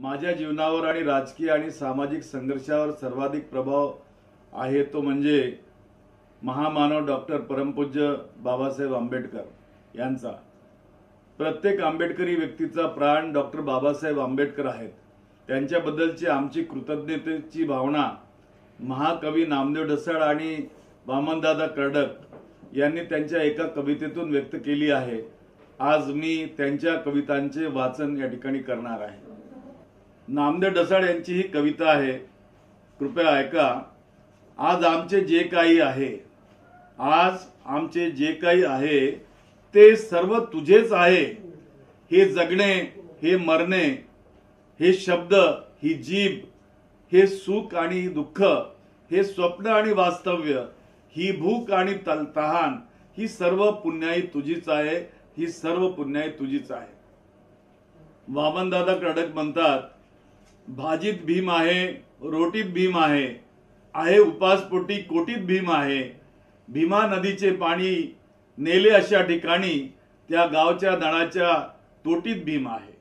माझ्या जीवनावर आणि राजकीय आणि सामाजिक संघर्षावर सर्वाधिक प्रभाव आहे तो म्हणजे महामानव डॉक्टर परमपूज्य बाबासाहेब आंबेडकर यांचा. प्रत्येक आंबेडकरी व्यक्तीचा प्राण डॉक्टर बाबासाहेब आंबेडकर आहेत. त्यांच्याबद्दलची आमची कृतज्ञतेची भावना महाकवी नामदेव ढसाळ आणि वामनदादा कर्डक यांनी त्यांच्या एका कवितेतून व्यक्त केली आहे. आज मी त्यांच्या कवितांचे वाचन या ठिकाणी करणार आहे. नामदेव डसाड यांची ही कविता आहे. कृपया ऐका. आज आमचे जे काही आहे आज आमचे जे काही आहे ते सर्व तुझेच आहे. हे जगणे हे मरणे हे शब्द ही जीभ हे सुख आणि दुःख हे स्वप्न आणि वास्तव्य ही भूक आणि तल तहान ही सर्व पुण्याई तुझीच आहे ही सर्व पुण्याई तुझीच आहे. वामनदादा कडक म्हणतात भाजीत भीम आहे रोटीत भीम आहे आहे उपासपोटी कोटीत भीम आहे. भीमा नदीचे पाणी नेले अशा ठिकाणी त्या गावच्या दणाच्या तोटीत भीम आहे.